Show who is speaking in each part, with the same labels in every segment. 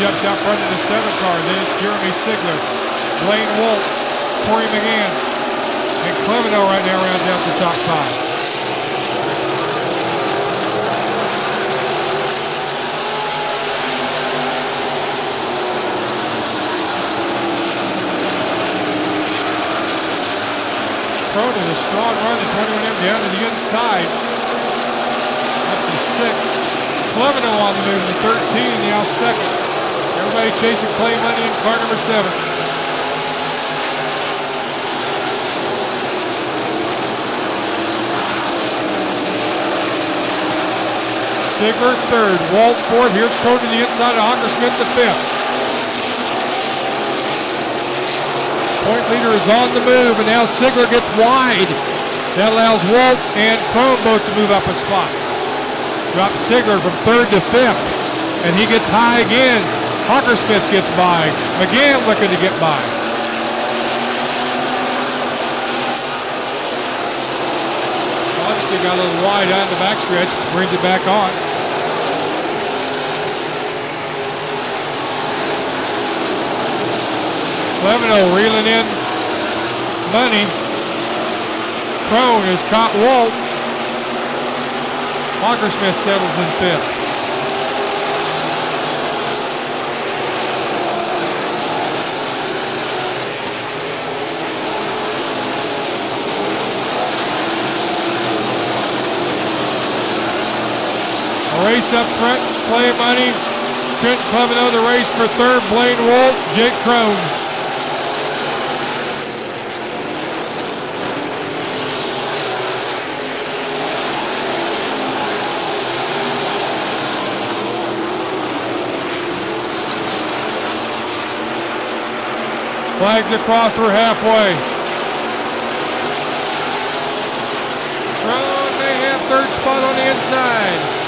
Speaker 1: jumps out front of the seven car. Then it's Jeremy Sigler, Blaine Wolf, Corey McGann, and Clevino right now rounds out the top five. Cronin, a strong run, the 21M down to the inside. Up to sixth. Clevino on the move, the 13, now second. Everybody chasing Clay Money in car number seven. Sigler third, Walt fourth. Here's Cody to the inside of Hockersmith the fifth. Point leader is on the move, and now Sigler gets wide. That allows Walt and Crone both to move up a spot. Drop Sigler from third to fifth, and he gets high again. Hockersmith gets by. McGann looking to get by. Obviously got a little wide on the backstretch, brings it back on. Clevino reeling in money. Crone has caught Walt. Hockersmith settles in fifth. Race up front, Clay Money. Trent Clevino the race for third. Blaine Walt, Jake Crone. Flags across, we're halfway. Crone may have third spot on the inside.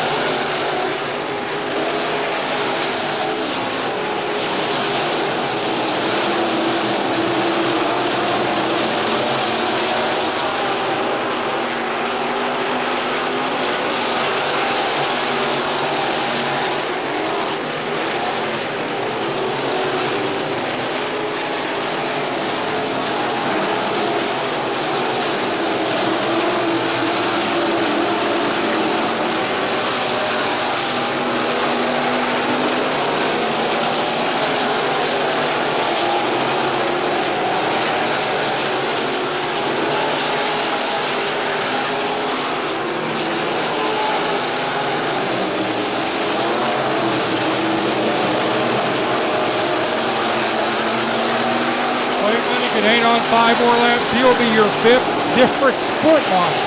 Speaker 1: Five more laps, he'll be your fifth different sport model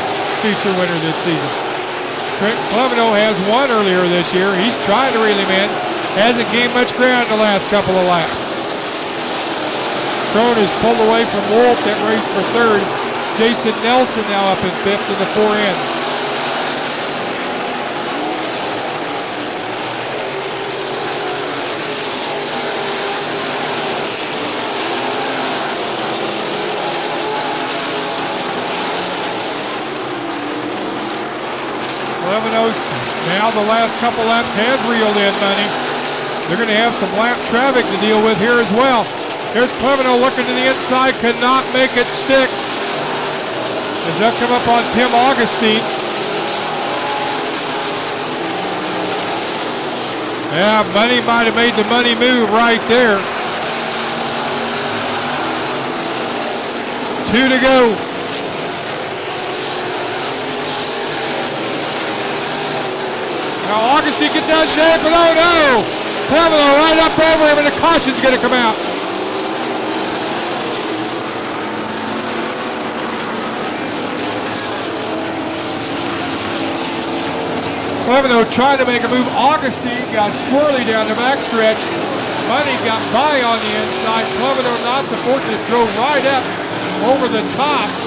Speaker 1: feature winner this season. Trent Clevino has won earlier this year. He's trying to reel him in. Hasn't gained much ground the last couple of laps. Crone is pulled away from Wolf that race for third. Jason Nelson now up in fifth in the four end. Now the last couple laps has reeled in money. They're going to have some lap traffic to deal with here as well. Here's Clevino looking to the inside, cannot make it stick. As that come up on Tim Augustine. Yeah, Money might have made the money move right there. Two to go. Now Augustine gets out of shape, but oh no! Clevino right up over him, and the caution's going to come out. Clevino trying to make a move. Augustine got squirrely down the backstretch. Money got by on the inside. Clevino not so fortunate, drove right up over the top.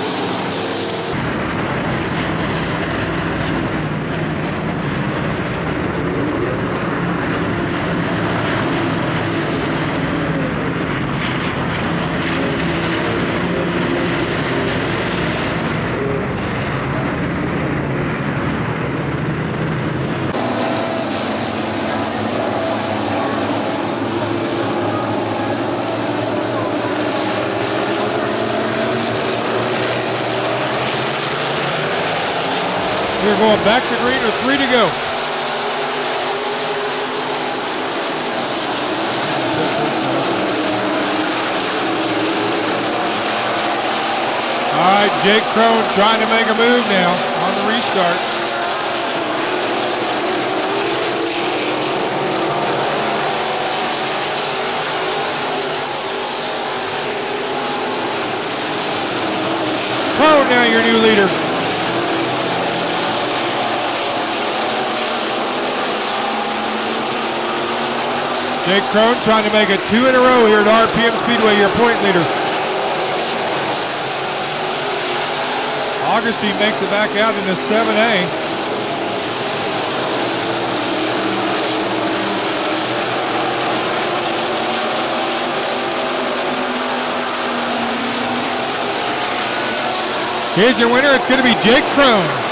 Speaker 1: Going back to green with three to go. All right, Jake Crone trying to make a move now on the restart. Crone now your new leader. Jake Crone trying to make it two in a row here at RPM Speedway, your point leader. Augustine makes it back out into 7A. Here's your winner. It's going to be Jake Crone.